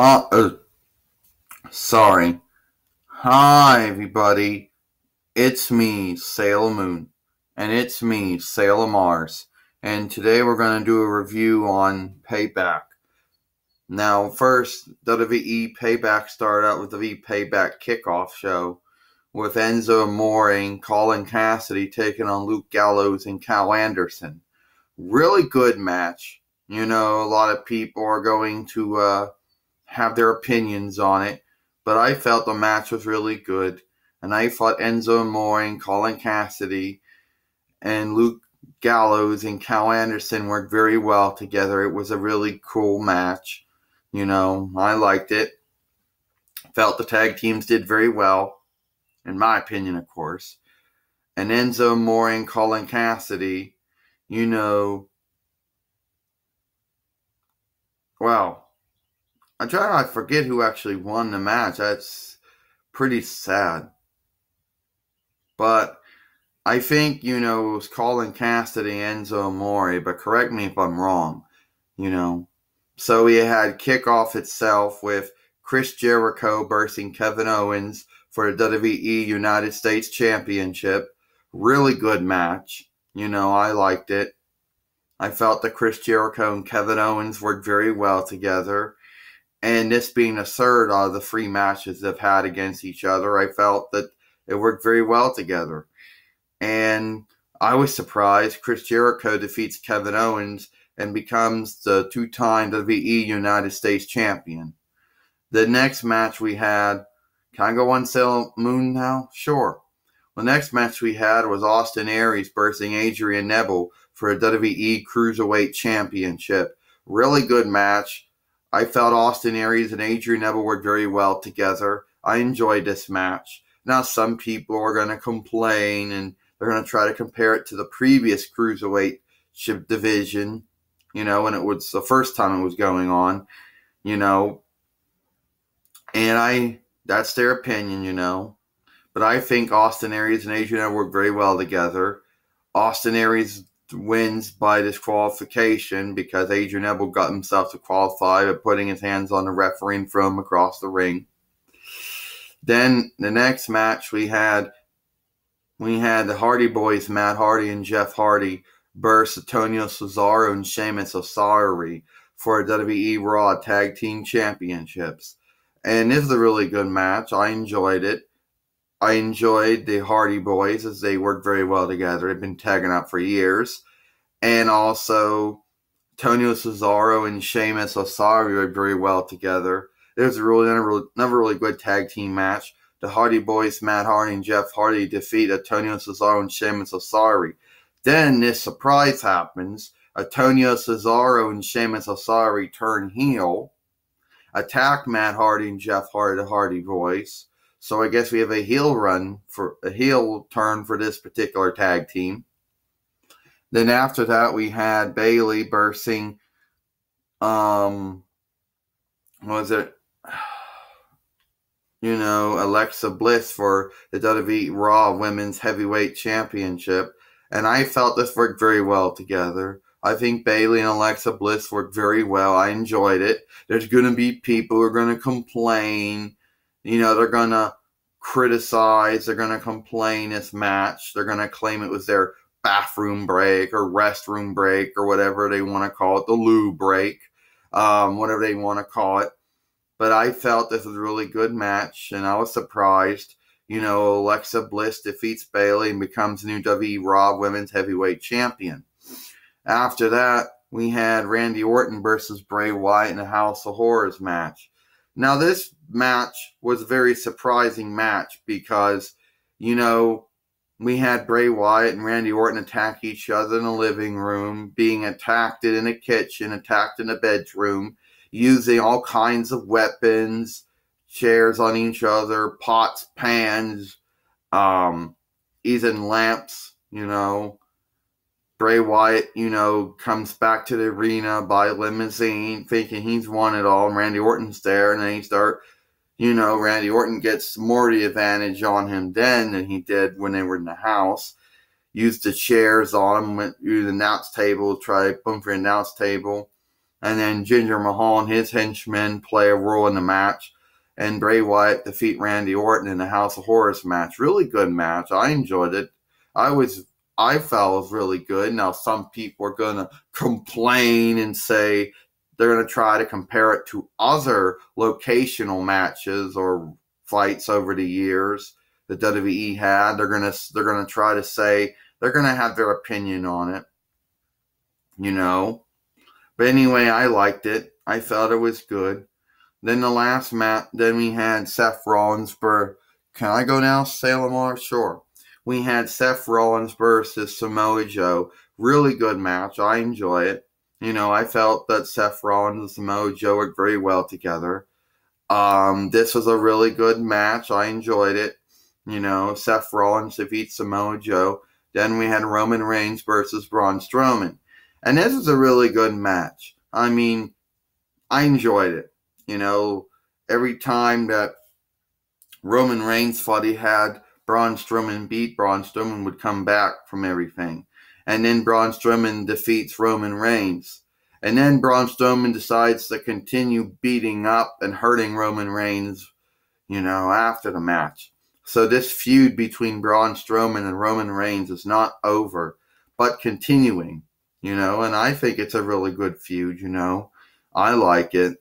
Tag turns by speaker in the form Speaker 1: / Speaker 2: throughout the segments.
Speaker 1: Hi, uh, sorry. Hi, everybody. It's me, Sailor Moon, and it's me, Sailor Mars. And today we're going to do a review on Payback. Now, first, WWE Payback started out with the V Payback kickoff show with Enzo Amore and Colin Cassady taking on Luke Gallows and Karl Anderson. Really good match. You know, a lot of people are going to uh, have their opinions on it, but I felt the match was really good. And I thought Enzo Amore and Colin Cassady and Luke Gallows and Karl Anderson worked very well together. It was a really cool match. You know, I liked it. Felt the tag teams did very well, in my opinion, of course. And Enzo Amore and Colin Cassady, you know, well, I try to forget who actually won the match. That's pretty sad. But I think, you know, it was Colin Cassady, Enzo Amore, but correct me if I'm wrong, you know. So we had kickoff itself with Chris Jericho versing Kevin Owens for the WWE United States Championship. Really good match. You know, I liked it. I felt that Chris Jericho and Kevin Owens worked very well together and this being the third out of the three matches they've had against each other, I felt that it worked very well together. And I was surprised Chris Jericho defeats Kevin Owens and becomes the two time WWE United States champion. The next match we had, can I go on Sailor Moon now? Sure. The next match we had was Austin Aries versus Adrian Neville for a WWE Cruiserweight Championship. Really good match I felt Austin Aries and Adrian Neville worked very well together. I enjoyed this match. Now, some people are going to complain and they're going to try to compare it to the previous cruiserweight ship division, you know, and it was the first time it was going on, you know. And I, that's their opinion, you know. But I think Austin Aries and Adrian Neville work very well together. Austin Aries wins by disqualification because Adrian Neville got himself to qualify by putting his hands on the referee from across the ring. Then the next match we had we had the Hardy Boys, Matt Hardy and Jeff Hardy, versus Antonio Cesaro and Sheamus Osari for a WWE Raw Tag Team Championships. And this is a really good match. I enjoyed it. I enjoyed the Hardy Boys as they worked very well together. They've been tagging up for years. And also, Tonio Cesaro and Sheamus Osari worked very well together. It was a really another really good tag team match. The Hardy Boys, Matt Hardy and Jeff Hardy defeat Antonio Cesaro and Sheamus Osari. Then this surprise happens. Antonio Cesaro and Sheamus Osari turn heel, attack Matt Hardy and Jeff Hardy, the Hardy Boys. So I guess we have a heel run for a heel turn for this particular tag team. Then after that, we had Bayley bursting. Um, was it? You know, Alexa Bliss for the WWE Raw Women's Heavyweight Championship, and I felt this worked very well together. I think Bayley and Alexa Bliss worked very well. I enjoyed it. There's going to be people who are going to complain you know, they're going to criticize, they're going to complain this match, they're going to claim it was their bathroom break or restroom break or whatever they want to call it, the loo break, um, whatever they want to call it. But I felt this was a really good match, and I was surprised. You know, Alexa Bliss defeats Bayley and becomes new WWE Raw Women's Heavyweight Champion. After that, we had Randy Orton versus Bray Wyatt in a House of Horrors match. Now, this match was a very surprising match because, you know, we had Bray Wyatt and Randy Orton attack each other in a living room, being attacked in a kitchen, attacked in a bedroom, using all kinds of weapons, chairs on each other, pots, pans, um, even lamps, you know. Bray Wyatt, you know, comes back to the arena by limousine, thinking he's won it all. And Randy Orton's there, and then he start, you know, Randy Orton gets more the advantage on him then than he did when they were in the house. Used the chairs on him, went through the announce table, tried boom for the announce table. and then Jinder Mahal and his henchmen play a role in the match. And Bray Wyatt defeat Randy Orton in the House of Horrors match. Really good match. I enjoyed it. I was I felt was really good. Now some people are gonna complain and say they're gonna try to compare it to other locational matches or fights over the years that WWE had. They're gonna they're gonna try to say they're gonna have their opinion on it. You know. But anyway, I liked it. I felt it was good. Then the last match, then we had Seth Rollins for. Can I go now, Salem Sure. We had Seth Rollins versus Samoa Joe. Really good match. I enjoy it. You know, I felt that Seth Rollins and Samoa Joe worked very well together. Um, this was a really good match. I enjoyed it. You know, Seth Rollins defeats Samoa Joe. Then we had Roman Reigns versus Braun Strowman. And this is a really good match. I mean, I enjoyed it. You know, every time that Roman Reigns fought, he had Braun Strowman beat, Braun Strowman would come back from everything. And then Braun Strowman defeats Roman Reigns. And then Braun Strowman decides to continue beating up and hurting Roman Reigns, you know, after the match. So this feud between Braun Strowman and Roman Reigns is not over, but continuing you know, and I think it's a really good feud, you know. I like it.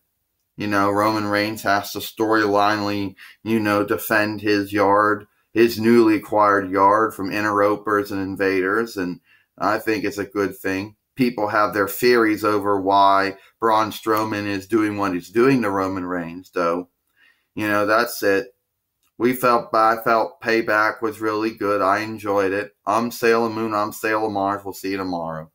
Speaker 1: You know, Roman Reigns has to storylinely, you know, defend his yard, his newly acquired yard from interlopers and invaders, and I think it's a good thing. People have their theories over why Braun Strowman is doing what he's doing to Roman Reigns, though. You know, that's it. We felt I felt payback was really good. I enjoyed it. I'm Sailor Moon. I'm Sailor Mars. We'll see you tomorrow.